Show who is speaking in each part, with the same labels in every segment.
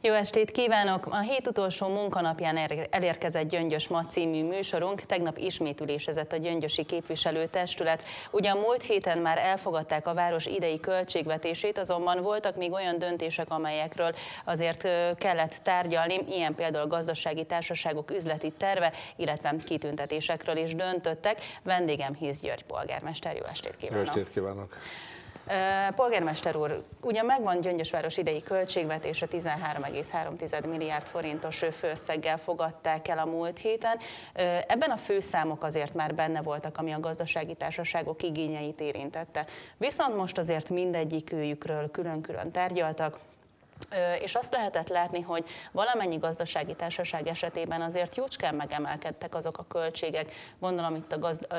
Speaker 1: Jó estét kívánok! A hét utolsó munkanapján elérkezett Gyöngyös Ma című műsorunk. Tegnap ismét ülésezett a Gyöngyösi képviselőtestület. Ugyan múlt héten már elfogadták a város idei költségvetését, azonban voltak még olyan döntések, amelyekről azért kellett tárgyalni, ilyen például a gazdasági társaságok üzleti terve, illetve kitüntetésekről is döntöttek. Vendégem Hisz György polgármester. Jó estét kívánok!
Speaker 2: Jó estét kívánok!
Speaker 1: Polgármester úr, ugye megvan Gyöngyösváros idei költségvetése, 13,3 milliárd forintos főszeggel fogadták el a múlt héten. Ebben a főszámok azért már benne voltak, ami a gazdasági társaságok igényeit érintette. Viszont most azért mindegyik őjükről külön-külön tárgyaltak, és azt lehetett látni, hogy valamennyi gazdasági társaság esetében azért jócskán megemelkedtek azok a költségek, gondolom itt a gazd, ö,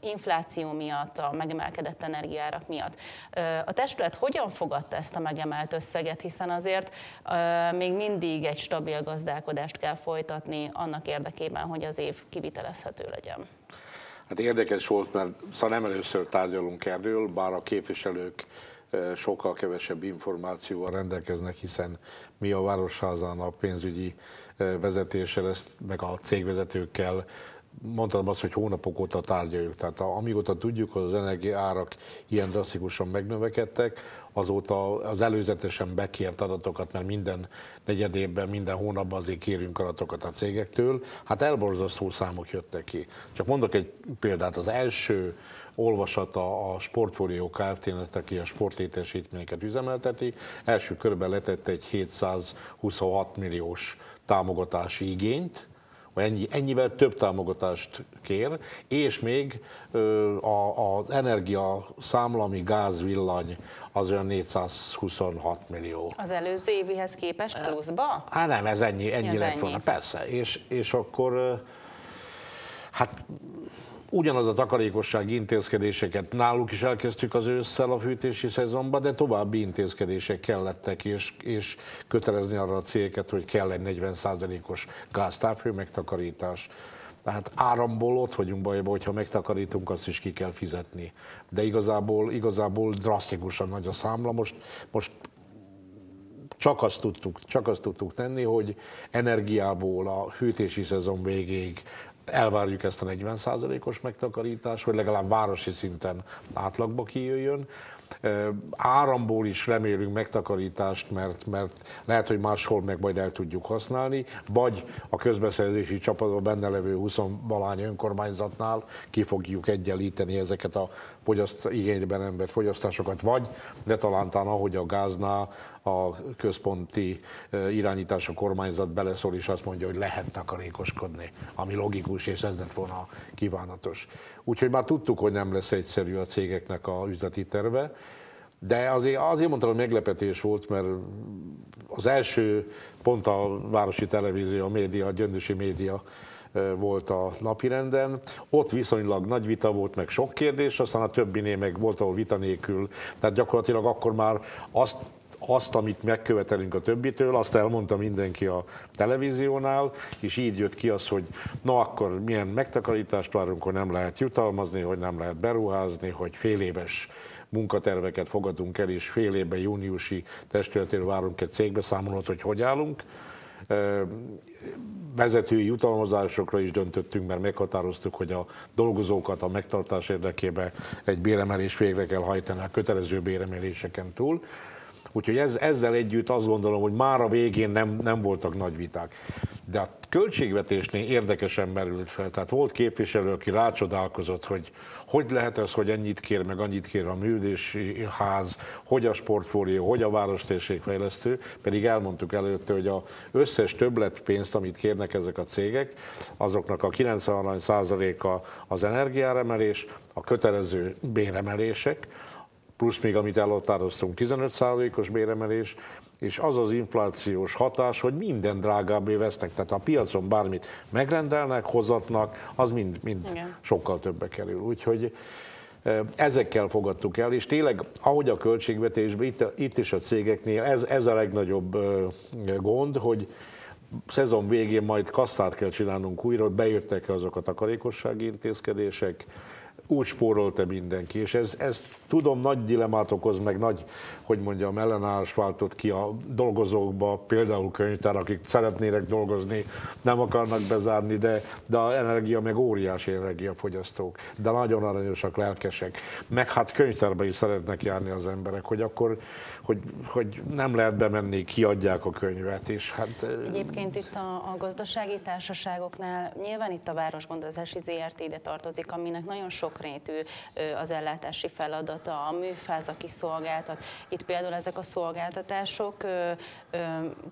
Speaker 1: infláció miatt, a megemelkedett energiárak miatt. Ö, a testület hogyan fogadta ezt a megemelt összeget, hiszen azért ö, még mindig egy stabil gazdálkodást kell folytatni annak érdekében, hogy az év kivitelezhető legyen.
Speaker 2: Hát érdekes volt, mert szóval nem először tárgyalunk erről, bár a képviselők sokkal kevesebb információval rendelkeznek, hiszen mi a Városházán a pénzügyi vezetéssel, ezt meg a cégvezetőkkel mondtam azt, hogy hónapok óta tárgyaljuk. Tehát amióta tudjuk, hogy az energia árak ilyen drasztikusan megnövekedtek, azóta az előzetesen bekért adatokat, mert minden negyed évben, minden hónapban azért kérünk adatokat a cégektől, hát elborzasztó számok jöttek ki. Csak mondok egy példát, az első olvasata a Sportfólió Kft-nek, aki a sportlétesítményeket üzemelteti, első körben letett egy 726 milliós támogatási igényt, vagy ennyi, ennyivel több támogatást kér, és még az energia számla, ami gáz, villany, az olyan 426 millió.
Speaker 1: Az előző évihez képest pluszba?
Speaker 2: Hát nem, ez ennyi, ennyi ez lett volna, persze. És, és akkor hát ugyanaz a takarékossági intézkedéseket náluk is elkezdtük az ősszel a fűtési szezonban, de további intézkedések kellettek, és, és kötelezni arra a cégeket, hogy kell egy 40%-os gáztárfő megtakarítás. Tehát áramból ott vagyunk bajba, hogyha megtakarítunk, azt is ki kell fizetni. De igazából, igazából drasztikusan nagy a számla. Most, most csak azt, tudtuk, csak azt tudtuk tenni, hogy energiából a fűtési szezon végéig elvárjuk ezt a 40%-os megtakarítást, hogy legalább városi szinten átlagba kijöjjön. Áramból is remélünk megtakarítást, mert, mert lehet, hogy máshol meg majd el tudjuk használni, vagy a közbeszerzési csapatban benne levő 20 valány önkormányzatnál ki fogjuk egyenlíteni ezeket a fogyaszt, igényben ember fogyasztásokat, vagy de talántán ahogy a gáznál a központi irányítás a kormányzat beleszól, és azt mondja, hogy lehet takarékoskodni, ami logikus, és ez lett volna kívánatos. Úgyhogy már tudtuk, hogy nem lesz egyszerű a cégeknek a üzleti terve, de azért, azért mondtam, hogy meglepetés volt, mert az első pont a Városi Televízió, a média, a gyöndösi média volt a napirenden. Ott viszonylag nagy vita volt, meg sok kérdés, aztán a többinél meg volt, ahol vita nélkül. Tehát gyakorlatilag akkor már azt azt, amit megkövetelünk a többitől, azt elmondta mindenki a televíziónál, és így jött ki az, hogy na akkor milyen megtakarítást várunk, hogy nem lehet jutalmazni, hogy nem lehet beruházni, hogy fél éves munkaterveket fogadunk el, és fél évben júniusi testületéről várunk egy cégbeszámolót, hogy hogy állunk vezetői jutalmazásokra is döntöttünk, mert meghatároztuk, hogy a dolgozókat a megtartás érdekében egy béremelés végre kell hajtani a kötelező béremeléseken túl. Úgyhogy ez, ezzel együtt azt gondolom, hogy már a végén nem, nem voltak nagy viták. De a költségvetésnél érdekesen merült fel. Tehát volt képviselő, aki rácsodálkozott, hogy hogy lehet ez, hogy ennyit kér, meg annyit kér a művési ház, hogy a sportfólió, hogy a várostérségfejlesztő, pedig elmondtuk előtte, hogy a összes többletpénzt, amit kérnek ezek a cégek, azoknak a 90%-a az energiáremelés, a kötelező béremelések, plusz még amit elhatároztunk 15%-os béremelés, és az az inflációs hatás, hogy minden drágábbé vesznek. Tehát a piacon bármit megrendelnek, hozatnak, az mind, mind sokkal többe kerül. Úgyhogy ezekkel fogadtuk el, és tényleg, ahogy a költségvetésben, itt, itt is a cégeknél, ez, ez a legnagyobb gond, hogy szezon végén majd kasszát kell csinálnunk újra, hogy bejöttek azok a takarékossági intézkedések, úgy spórolta mindenki, és ez, ez tudom nagy dilemát okoz, meg nagy, hogy mondjam, ellenállás váltott ki a dolgozókba, például könyvtár, akik szeretnének dolgozni, nem akarnak bezárni, de, de a energia meg óriási energiafogyasztók, de nagyon aranyosak, lelkesek, meg hát könyvtárba is szeretnek járni az emberek, hogy akkor, hogy, hogy nem lehet bemenni, kiadják a könyvet, és hát...
Speaker 1: Egyébként itt a, a gazdasági társaságoknál nyilván itt a Városgondozási ZRT ide tartozik, aminek nagyon sokrétű az ellátási feladata, a műfáz, aki szolgáltat. Itt például ezek a szolgáltatások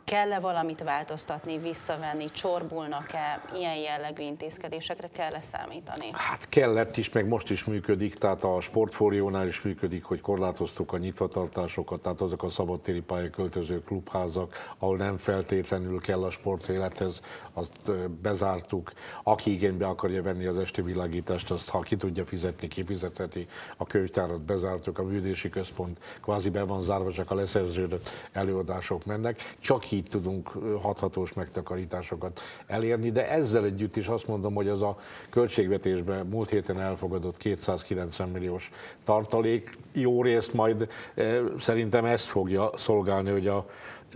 Speaker 1: kell-e valamit változtatni, visszavenni, csorbulnak-e, ilyen jellegű intézkedésekre kell-e számítani?
Speaker 2: Hát kellett is, meg most is működik, tehát a sportfóriónál is működik, hogy korlátoztuk a nyitvatartásokat, tehát azok a szabadtéri pályaköltöző klubházak, ahol nem feltétlenül kell a sportélethez, azt bezártuk. Aki igénybe akarja venni az esti világítást, azt ha ki tudja fizetni, kifizetheti. A könyvtárat bezártuk, a művési központ kvázi be van zárva, csak a leszerződött előadások mennek. Csak így tudunk hathatós megtakarításokat elérni, de ezzel együtt is azt mondom, hogy az a költségvetésben múlt héten elfogadott 290 milliós tartalék jó részt majd szerintem ezt fogja szolgálni, hogy a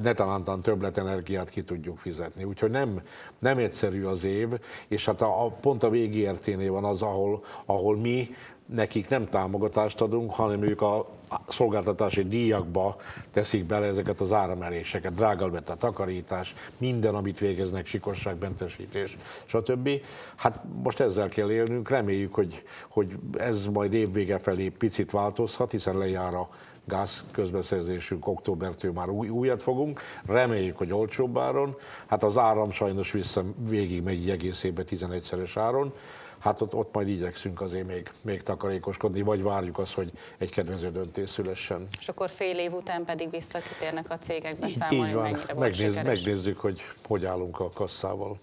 Speaker 2: netalántan többletenergiát ki tudjuk fizetni. Úgyhogy nem, nem egyszerű az év, és hát a, a pont a végérténél van az, ahol, ahol mi nekik nem támogatást adunk, hanem ők a szolgáltatási díjakba teszik bele ezeket az árameléseket, drágalbet a takarítás, minden, amit végeznek, sikosságmentesítés, stb. Hát most ezzel kell élnünk, reméljük, hogy, hogy ez majd évvége felé picit változhat, hiszen lejár a gáz közbeszerzésünk októbertől már új, újat fogunk, reméljük, hogy olcsóbb áron. Hát az áram sajnos vissza végig megy egész évben 11-szeres áron, hát ott, ott majd igyekszünk azért még, még takarékoskodni, vagy várjuk azt, hogy egy kedvező döntés szülessen.
Speaker 1: És akkor fél év után pedig visszakitérnek a cégekbe számolni, így van. mennyire Megnéz,
Speaker 2: Megnézzük, hogy hogy állunk a kasszával.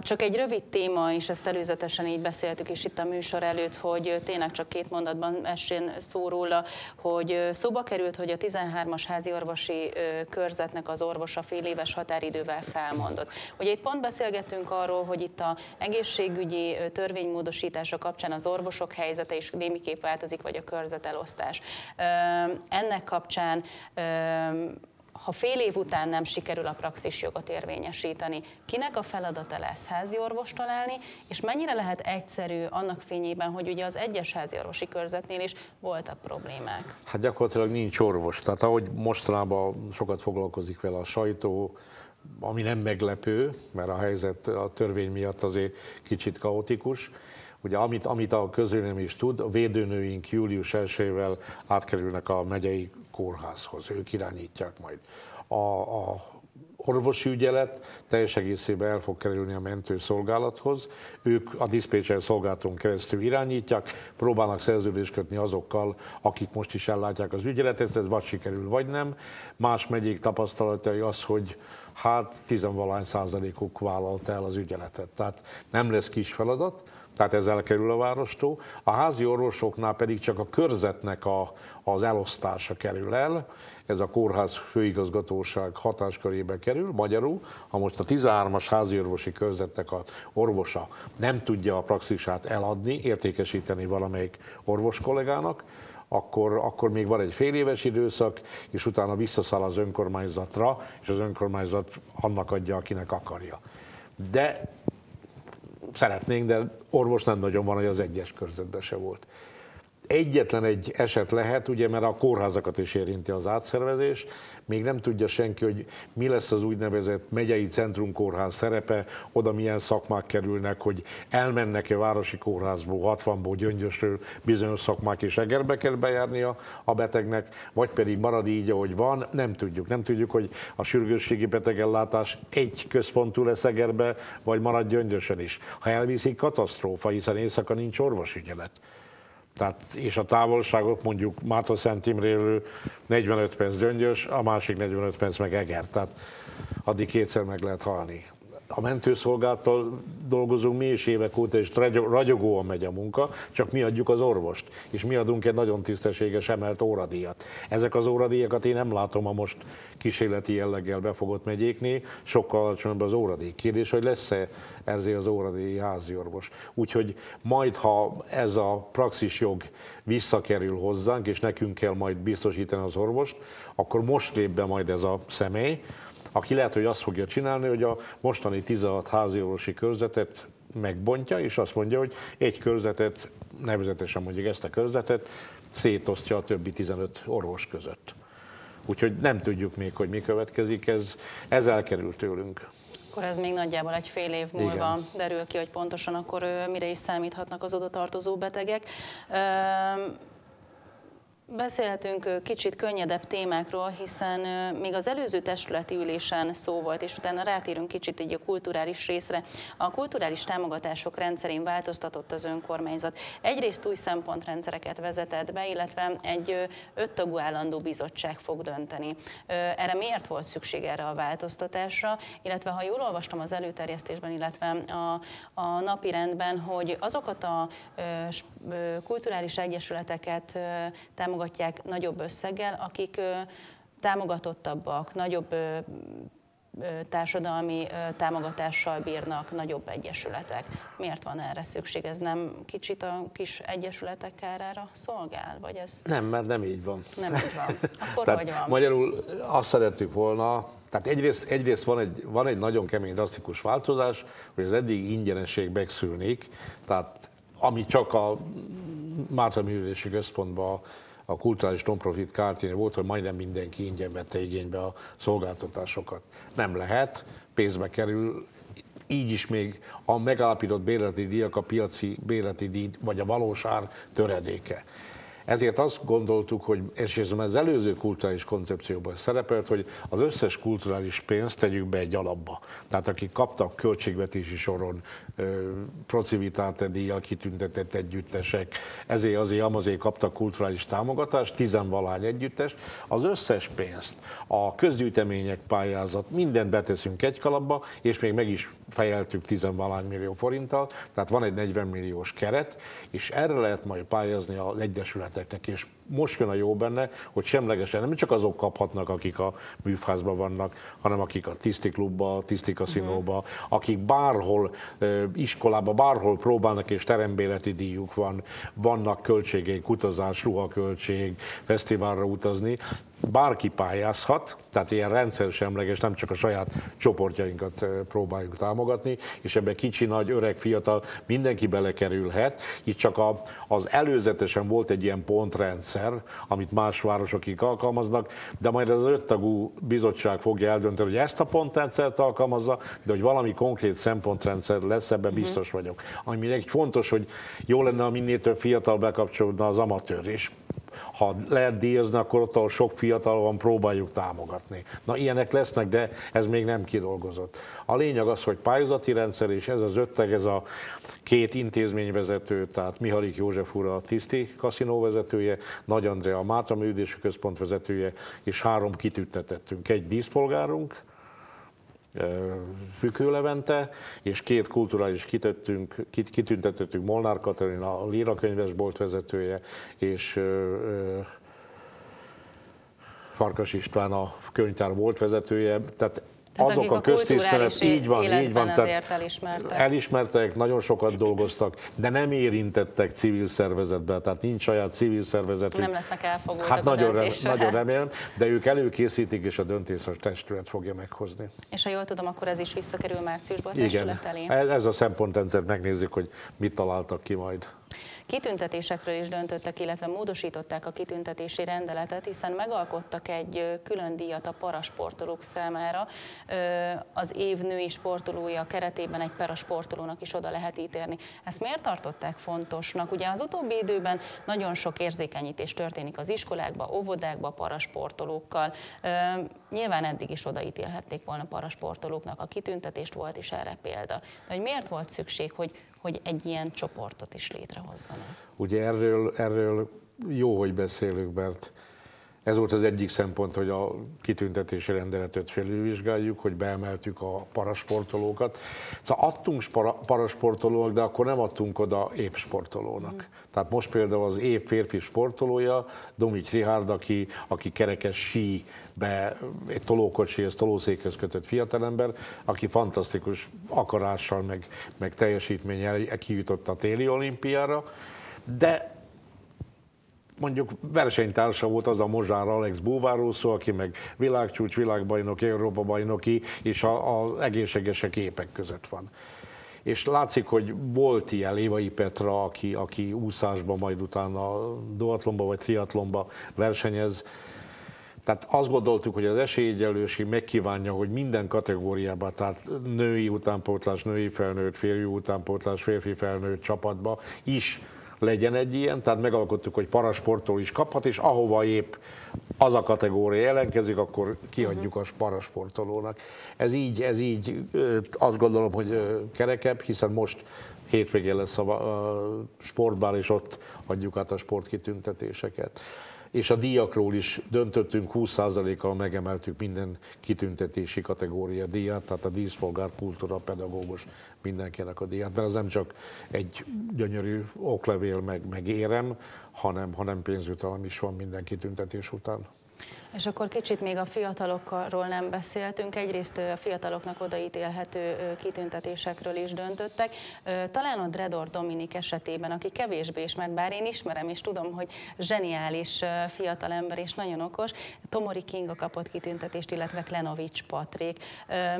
Speaker 1: Csak egy rövid téma, és ezt előzetesen így beszéltük is itt a műsor előtt, hogy tényleg csak két mondatban esén szó róla, hogy szóba került, hogy a 13-as házi orvosi körzetnek az orvosa fél éves határidővel felmondott. Ugye itt pont beszélgetünk arról, hogy itt a egészségügyi törvénymódosítása kapcsán az orvosok helyzete is némiképp változik, vagy a körzetelosztás. Ennek kapcsán ha fél év után nem sikerül a praxis jogot érvényesíteni, kinek a feladata lesz házi orvos találni, és mennyire lehet egyszerű annak fényében, hogy ugye az egyes házi orvosi körzetnél is voltak problémák?
Speaker 2: Hát gyakorlatilag nincs orvos. Tehát ahogy mostanában sokat foglalkozik vele a sajtó, ami nem meglepő, mert a helyzet a törvény miatt azért kicsit kaotikus. Ugye amit, amit a közvélemény is tud, a védőnőink július 1 átkerülnek a megyei kórházhoz, ők irányítják majd. A, a orvosi ügyelet teljes egészében el fog kerülni a mentőszolgálathoz. Ők a diszpécser szolgálaton keresztül irányítják, próbálnak szerződést kötni azokkal, akik most is ellátják az ügyeletet, ez vagy sikerül, vagy nem. Más megyék tapasztalatai az, hogy hát tizenvalány százalékuk vállalt el az ügyeletet. Tehát nem lesz kis feladat, tehát ez elkerül a várostól. A házi orvosoknál pedig csak a körzetnek a, az elosztása kerül el, ez a kórház főigazgatóság hatáskörébe kerül, magyarul, ha most a 13-as háziorvosi körzetnek a orvosa nem tudja a praxisát eladni, értékesíteni valamelyik orvos kollégának, akkor, akkor még van egy fél éves időszak, és utána visszaszáll az önkormányzatra, és az önkormányzat annak adja, akinek akarja. De szeretnénk, de orvos nem nagyon van, hogy az egyes körzetben se volt. Egyetlen egy eset lehet, ugye, mert a kórházakat is érinti az átszervezés, még nem tudja senki, hogy mi lesz az úgynevezett megyei centrumkórház szerepe, oda milyen szakmák kerülnek, hogy elmennek-e városi kórházból, 60-ból, Gyöngyösről bizonyos szakmák és Egerbe kell bejárnia a betegnek, vagy pedig marad így, ahogy van, nem tudjuk. Nem tudjuk, hogy a sürgősségi betegellátás egy központú lesz Egerbe, vagy marad Gyöngyösen is. Ha elviszik, katasztrófa, hiszen éjszaka nincs orvosügyelet. Tehát, és a távolságok mondjuk Mátor Szent Imréről 45 perc gyöngyös, a másik 45 perc meg Eger. Tehát addig kétszer meg lehet halni. A mentőszolgálattal dolgozunk mi is évek óta, és ragyogóan megy a munka, csak mi adjuk az orvost, és mi adunk egy nagyon tisztességes emelt óradíjat. Ezek az óradíjakat én nem látom a most kísérleti jelleggel befogott megyéknél, sokkal alacsonyabb az óradíj. Kérdés, hogy lesz-e ezért az óradíj házi orvos. Úgyhogy majd, ha ez a praxis jog visszakerül hozzánk, és nekünk kell majd biztosítani az orvost, akkor most lép be majd ez a személy, aki lehet, hogy azt fogja csinálni, hogy a mostani 16 háziorvosi körzetet megbontja, és azt mondja, hogy egy körzetet, nevezetesen mondjuk ezt a körzetet, szétosztja a többi 15 orvos között. Úgyhogy nem tudjuk még, hogy mi következik, ez, ez elkerült tőlünk.
Speaker 1: Akkor ez még nagyjából egy fél év múlva Igen. derül ki, hogy pontosan akkor mire is számíthatnak az oda tartozó betegek. Beszélhetünk kicsit könnyedebb témákról, hiszen még az előző testületi ülésen szó volt, és utána rátérünk kicsit így a kulturális részre. A kulturális támogatások rendszerén változtatott az önkormányzat. Egyrészt új szempontrendszereket vezetett be, illetve egy öttagú állandó bizottság fog dönteni. Erre miért volt szükség erre a változtatásra, illetve ha jól olvastam az előterjesztésben, illetve a, a napi rendben, hogy azokat a kulturális egyesületeket támogatják, támogatják nagyobb összeggel, akik támogatottabbak, nagyobb társadalmi támogatással bírnak nagyobb egyesületek. Miért van erre szükség? Ez nem kicsit a kis egyesületek kárára szolgál? Vagy ez...
Speaker 2: Nem, mert nem így van.
Speaker 1: Nem így van. Akkor tehát hogy van?
Speaker 2: Magyarul azt szerettük volna, tehát egyrészt, egyrészt van, egy, van egy nagyon kemény, drasztikus változás, hogy az eddig ingyenesség megszűnik, tehát ami csak a Márta Művelési Központban a kulturális non-profit kártyája volt, hogy majdnem mindenki ingyen vette igénybe a szolgáltatásokat. Nem lehet, pénzbe kerül, így is még a megállapított bérleti díjak a piaci bérleti díj, vagy a valós ár töredéke. Ezért azt gondoltuk, hogy, és ez az előző kulturális koncepcióban szerepelt, hogy az összes kulturális pénzt tegyük be egy alapba. Tehát akik kaptak költségvetési soron procivitáte díjjal kitüntetett együttesek, ezért azért amazért kaptak kulturális támogatást, tizenvalány együttes, az összes pénzt, a közgyűjtemények pályázat, mindent beteszünk egy kalapba, és még meg is fejeltük tizenvalány millió forinttal, tehát van egy 40 milliós keret, és erre lehet majd pályázni az történeteknek, és most jön a jó benne, hogy semlegesen nem csak azok kaphatnak, akik a műfházban vannak, hanem akik a tiszti klubba, a tiszti kaszinóba, uh-huh. akik bárhol iskolába, bárhol próbálnak és terembéleti díjuk van, vannak költségeik, utazás, ruhaköltség, fesztiválra utazni, bárki pályázhat, tehát ilyen rendszersemleges, nem csak a saját csoportjainkat próbáljuk támogatni, és ebbe kicsi, nagy, öreg, fiatal, mindenki belekerülhet. Itt csak a, az előzetesen volt egy ilyen pontrendszer, amit más városokig alkalmaznak, de majd az öttagú bizottság fogja eldönteni, hogy ezt a pontrendszert alkalmazza, de hogy valami konkrét szempontrendszer lesz, ebben uh-huh. biztos vagyok. Ami egy fontos, hogy jó lenne, ha minél több fiatal bekapcsolódna az amatőr is ha lehet díjazni, akkor ott, ahol sok fiatal van, próbáljuk támogatni. Na, ilyenek lesznek, de ez még nem kidolgozott. A lényeg az, hogy pályázati rendszer, és ez az ötteg, ez a két intézményvezető, tehát Mihalik József úr a Tiszti kaszinó vezetője, Nagy Andrea a Mátra Művési Központ vezetője, és három kitüntetettünk. Egy díszpolgárunk, Függő Levente, és két kulturális kitettünk, kitüntetettünk Molnár Katalina, a Líra könyvesbolt vezetője, és Farkas István a könyvtár volt vezetője, tehát
Speaker 1: tehát azok a, a köztisztelet, így van, így van, tehát elismertek.
Speaker 2: elismertek, nagyon sokat dolgoztak, de nem érintettek civil szervezetbe, tehát nincs saját civil szervezetük.
Speaker 1: Nem lesznek elfogultak
Speaker 2: hát nagyon, rem, nagyon remélem, de ők előkészítik, és a döntés a testület fogja meghozni.
Speaker 1: És ha jól tudom, akkor ez is visszakerül márciusban a testület elé?
Speaker 2: Ez, ez a szempontrendszer, megnézzük, hogy mit találtak ki majd.
Speaker 1: Kitüntetésekről is döntöttek, illetve módosították a kitüntetési rendeletet, hiszen megalkottak egy külön díjat a parasportolók számára. Az év női sportolója keretében egy parasportolónak is oda lehet ítérni. Ezt miért tartották fontosnak? Ugye az utóbbi időben nagyon sok érzékenyítés történik az iskolákba, óvodákba, parasportolókkal. Nyilván eddig is odaítélhették volna parasportolóknak a kitüntetést, volt is erre példa. De hogy miért volt szükség, hogy hogy egy ilyen csoportot is létrehozzanak.
Speaker 2: Ugye erről, erről jó, hogy beszélünk, mert Ez volt az egyik szempont, hogy a kitüntetési rendeletet felülvizsgáljuk, hogy beemeltük a parasportolókat. Szóval adtunk parasportolók, de akkor nem adtunk oda épp sportolónak. Mm. Tehát most például az év férfi sportolója, Domit Rihárd, aki, aki kerekes sí be egy tolókocsihoz, tolószékhez kötött fiatalember, aki fantasztikus akarással, meg, meg teljesítménnyel kijutott a téli olimpiára, de mondjuk versenytársa volt az a Mozsár Alex Búvárószó, aki meg világcsúcs, világbajnok, Európa bajnoki, és az egészségesek képek között van. És látszik, hogy volt ilyen Lévai Petra, aki, aki úszásban, majd utána duatlonba vagy triatlonba versenyez, tehát azt gondoltuk, hogy az esélyegyelőség megkívánja, hogy minden kategóriában, tehát női utánpótlás, női felnőtt, férfi utánpótlás, férfi felnőtt csapatba is legyen egy ilyen, tehát megalkottuk, hogy parasportól is kaphat, és ahova épp az a kategória jelentkezik, akkor kiadjuk a parasportolónak. Ez így, ez így azt gondolom, hogy kerekebb, hiszen most hétvégén lesz a sportbál, és ott adjuk át a sportkitüntetéseket és a díjakról is döntöttünk, 20%-kal megemeltük minden kitüntetési kategória díját, tehát a díszpolgár, kultúra, pedagógus, mindenkinek a díját, mert az nem csak egy gyönyörű oklevél meg, meg érem, hanem, hanem pénzjutalom is van minden kitüntetés után.
Speaker 1: És akkor kicsit még a fiatalokról nem beszéltünk. Egyrészt a fiataloknak odaítélhető kitüntetésekről is döntöttek. Talán a Dredor Dominik esetében, aki kevésbé ismert, bár én ismerem és tudom, hogy zseniális fiatalember és nagyon okos, Tomori Kinga kapott kitüntetést, illetve Klenovics Patrik.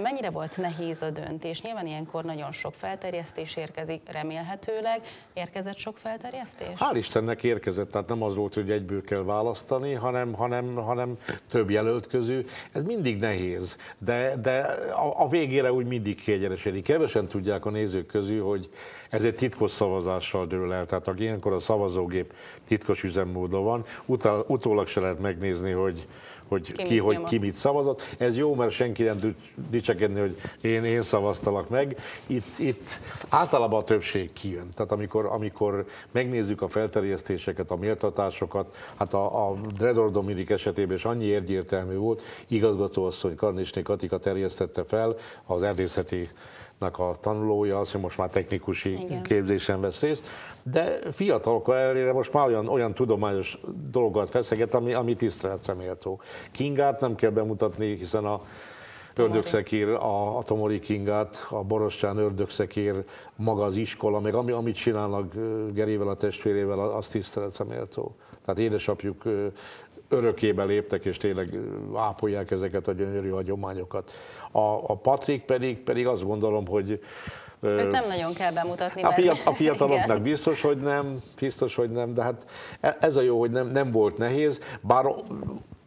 Speaker 1: Mennyire volt nehéz a döntés? Nyilván ilyenkor nagyon sok felterjesztés érkezik, remélhetőleg. Érkezett sok felterjesztés?
Speaker 2: Hál' Istennek érkezett, tehát nem az volt, hogy egyből kell választani, hanem, hanem, hanem több jelölt közül. Ez mindig nehéz, de, de a, a végére úgy mindig kiegyenesedik. Kevesen tudják a nézők közül, hogy ez egy titkos szavazással dől el. Tehát ilyenkor a szavazógép titkos üzemmódon van, utál, utólag se lehet megnézni, hogy, hogy ki, ki hogy ki mit szavazott. Ez jó, mert senki nem dicsekedni, hogy én, én szavaztalak meg. Itt, itt általában a többség kijön. Tehát amikor, amikor megnézzük a felterjesztéseket, a méltatásokat, hát a, a Dredor Dominik esetében is annyi egyértelmű volt, igazgatóasszony Karnisné Katika terjesztette fel az erdészeti a tanulója, az, hogy most már technikusi Igen. képzésen vesz részt, de fiatalok elére most már olyan, olyan tudományos dolgokat feszeget, ami, ami tiszteletre méltó. Kingát nem kell bemutatni, hiszen a ördögszekír, a, a Tomori Kingát, a Borostyán ördögszekír, maga az iskola, meg ami, amit csinálnak Gerével, a testvérével, az tiszteletre méltó. Tehát édesapjuk örökébe léptek, és tényleg ápolják ezeket a gyönyörű hagyományokat. A, a Patrik pedig, pedig azt gondolom, hogy
Speaker 1: Őt nem nagyon kell bemutatni.
Speaker 2: A, fiat, a fiataloknak igen. biztos, hogy nem, biztos, hogy nem, de hát e- ez a jó, hogy nem, nem volt nehéz, bár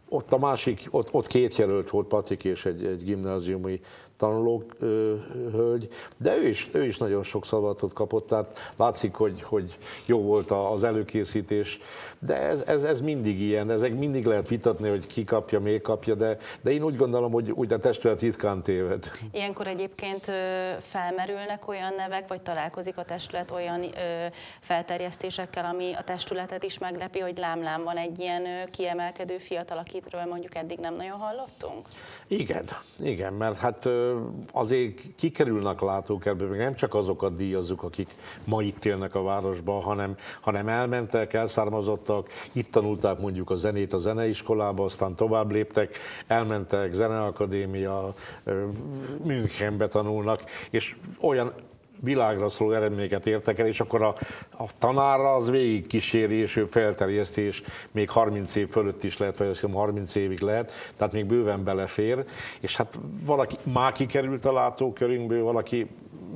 Speaker 2: ott a másik, ott, ott két jelölt volt, Patrik és egy, egy gimnáziumi tanuló hölgy, de ő is, ő is nagyon sok szavatot kapott, tehát látszik, hogy, hogy jó volt az előkészítés, de ez, ez, ez mindig ilyen, ezek mindig lehet vitatni, hogy ki kapja, még kapja, de, de én úgy gondolom, hogy úgy a testület ritkán téved.
Speaker 1: Ilyenkor egyébként felmerülnek olyan nevek, vagy találkozik a testület olyan felterjesztésekkel, ami a testületet is meglepi, hogy lámlám van egy ilyen kiemelkedő fiatal, akitről mondjuk eddig nem nagyon hallottunk?
Speaker 2: Igen, igen, mert hát azért kikerülnek látókerbe, meg nem csak azokat díjazzuk, akik ma itt élnek a városban, hanem, hanem elmentek, elszármazottak, itt tanulták mondjuk a zenét a zeneiskolába, aztán tovább léptek, elmentek zeneakadémia, Münchenbe tanulnak, és olyan világra szóló eredményeket értek el, és akkor a, a tanára az végig kíséri, és ő felterjeszti, és még 30 év fölött is lehet, vagy 30 évig lehet, tehát még bőven belefér, és hát valaki már kikerült a látókörünkből, valaki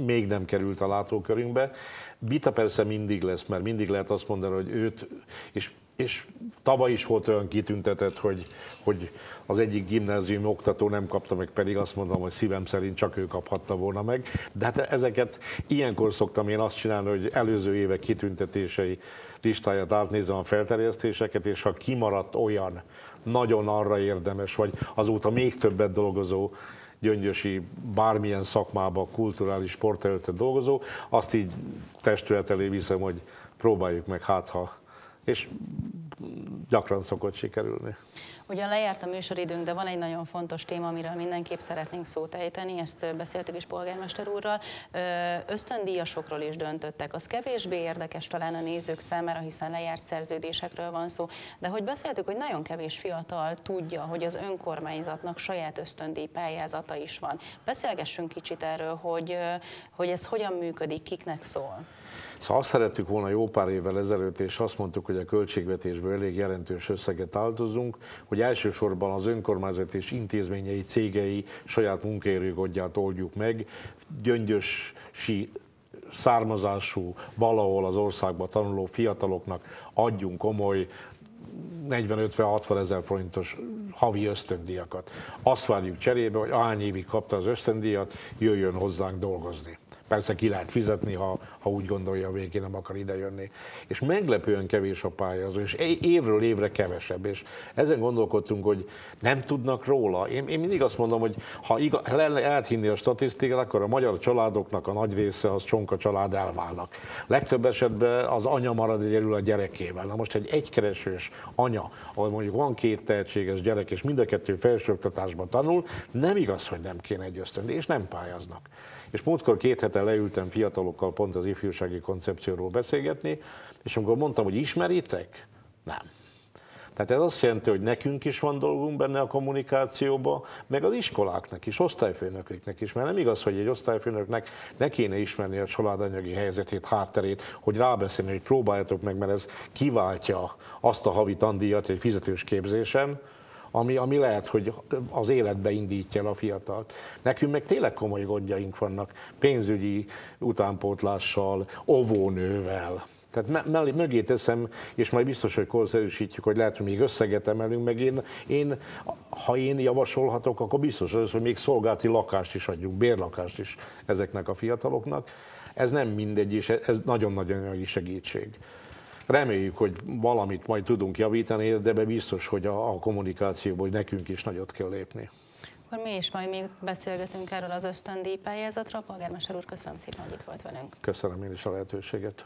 Speaker 2: még nem került a látókörünkbe. Vita persze mindig lesz, mert mindig lehet azt mondani, hogy őt, és és tavaly is volt olyan kitüntetett, hogy, hogy az egyik gimnázium oktató nem kapta meg, pedig azt mondom, hogy szívem szerint csak ő kaphatta volna meg. De hát ezeket ilyenkor szoktam én azt csinálni, hogy előző évek kitüntetései listáját átnézem a felterjesztéseket, és ha kimaradt olyan nagyon arra érdemes, vagy azóta még többet dolgozó gyöngyösi bármilyen szakmában, kulturális sporterületen dolgozó, azt így testület elé viszem, hogy próbáljuk meg, hát ha és gyakran szokott sikerülni.
Speaker 1: Ugyan lejárt a műsoridőnk, de van egy nagyon fontos téma, amiről mindenképp szeretnénk szót ejteni, ezt beszéltük is polgármester úrral. Ösztöndíjasokról is döntöttek. Az kevésbé érdekes talán a nézők számára, hiszen lejárt szerződésekről van szó, de hogy beszéltük, hogy nagyon kevés fiatal tudja, hogy az önkormányzatnak saját ösztöndíj pályázata is van. Beszélgessünk kicsit erről, hogy, hogy ez hogyan működik, kiknek szól.
Speaker 2: Szóval azt szerettük volna jó pár évvel ezelőtt, és azt mondtuk, hogy a költségvetésből elég jelentős összeget áldozunk, hogy elsősorban az önkormányzat és intézményei, cégei saját munkaerőgodját oldjuk meg, gyöngyösi származású, valahol az országban tanuló fiataloknak adjunk komoly 40-50-60 ezer forintos havi ösztöndíjakat. Azt várjuk cserébe, hogy ahány évig kapta az ösztöndíjat, jöjjön hozzánk dolgozni. Persze ki lehet fizetni, ha, ha úgy gondolja, végén nem akar idejönni. És meglepően kevés a pályázó, és évről évre kevesebb. És ezen gondolkodtunk, hogy nem tudnak róla. Én, én mindig azt mondom, hogy ha igaz, le lehet hinni a statisztikát, akkor a magyar családoknak a nagy része az csonka család elválnak. Legtöbb esetben az anya marad egyedül a gyerekével. Na most egy egykeresős anya, ahol mondjuk van két tehetséges gyerek, és mind a kettő felsőoktatásban tanul, nem igaz, hogy nem kéne egy ösztöndi, és nem pályáznak. És múltkor két hete leültem fiatalokkal pont az ifjúsági koncepcióról beszélgetni, és amikor mondtam, hogy ismeritek, nem. Tehát ez azt jelenti, hogy nekünk is van dolgunk benne a kommunikációba, meg az iskoláknak is, osztályfőnököknek is, mert nem igaz, hogy egy osztályfőnöknek ne kéne ismerni a családanyagi helyzetét, hátterét, hogy rábeszélni, hogy próbáljatok meg, mert ez kiváltja azt a havi tandíjat egy fizetős képzésen, ami, ami lehet, hogy az életbe indítja a fiatalt. Nekünk meg tényleg komoly gondjaink vannak pénzügyi utánpótlással, óvónővel. Tehát mellé, mögé teszem, és majd biztos, hogy korszerűsítjük, hogy lehet, hogy még összeget emelünk, meg én, én, ha én javasolhatok, akkor biztos az, hogy még szolgálti lakást is adjunk, bérlakást is ezeknek a fiataloknak. Ez nem mindegy, és ez nagyon-nagyon nagy segítség. Reméljük, hogy valamit majd tudunk javítani, de be biztos, hogy a, a kommunikációból hogy nekünk is nagyot kell lépni.
Speaker 1: Akkor mi is majd még beszélgetünk erről az ösztöndíj pályázatról. Polgármester úr, köszönöm szépen, hogy itt volt velünk.
Speaker 2: Köszönöm én is a lehetőséget.